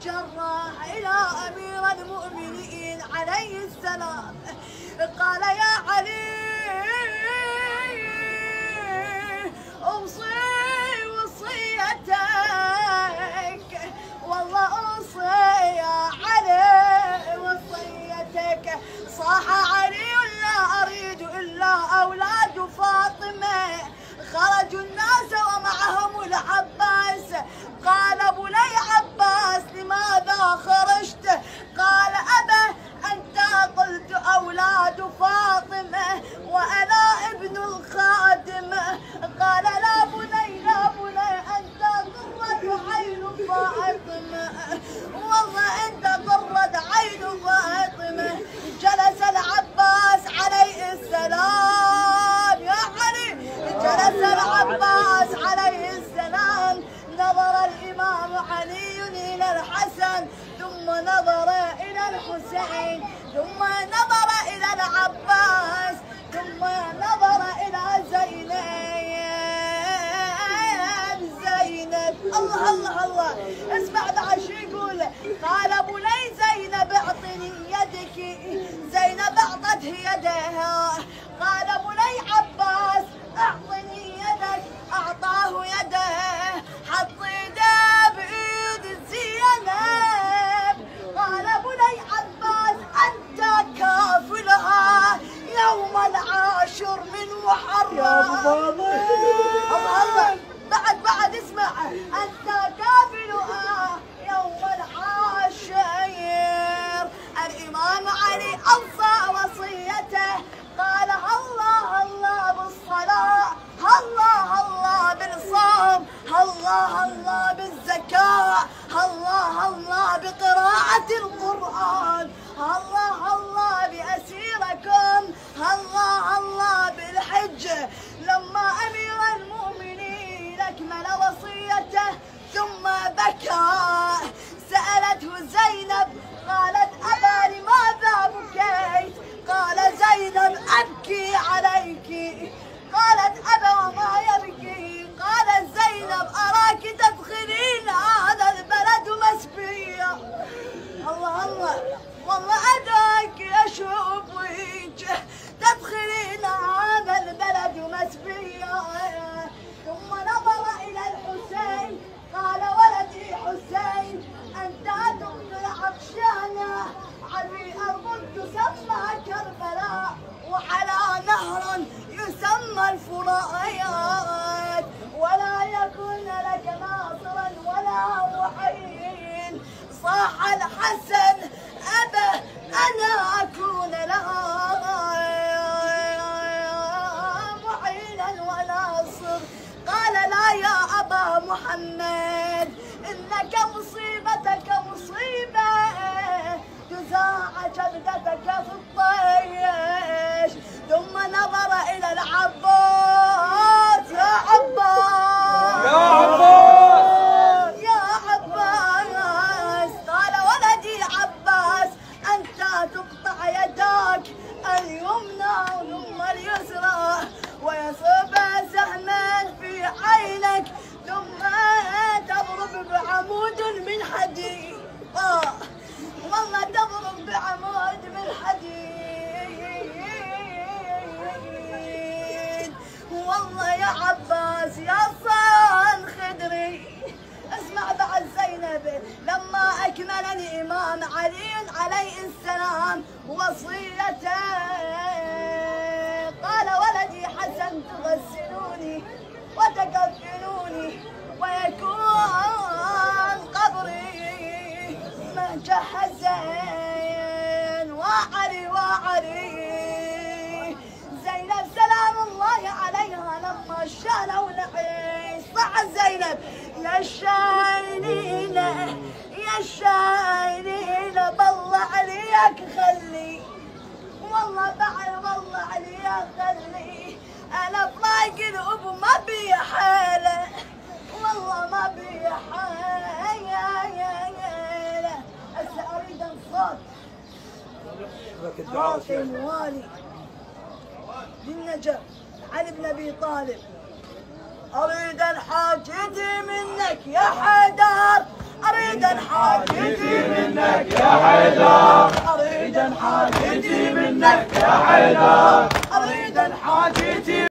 الجراح إلى أمير المؤمنين عليه السلام. قال يا العباس عليه السلام. نظر الإمام علي إلى الحسن ثم نظر إلى الحسين ثم نظر إلى العباس ثم نظر إلى زينب. زينب. الله الله الله. اسمع بعد شو يقول. قال أبو لي زينب اعطني يدك. زينب أعطته يدها. did a صاح الحسن أبا أنا أكون لها معينا وناصر قال لا يا أبا محمد إنك مصيبتك مصيبة. تزاع كبدتك في الطيش. عينك ثم تضرب بعمود من حديد. آه والله تضرب بعمود من حديد. والله يا عباس يا صان خدري. اسمع بعد زينب لما اكمل الامام علي عليه السلام وصيته قال ولدي حسن تغسلوني وتكفنوني يا الشايلين يا الشايلين بالله عليك خلي. والله بعد والله عليك خلي. أنا فلايق الأب ما بي حاله والله ما بي حاله هسه أريد الصوت راقي شيخ. موالي للنجف علي بن أبي طالب. أريد الحاجتي منك يا حيدر. أريد الحاجتي منك يا حيدر. أريد الحاجتي منك يا حيدر.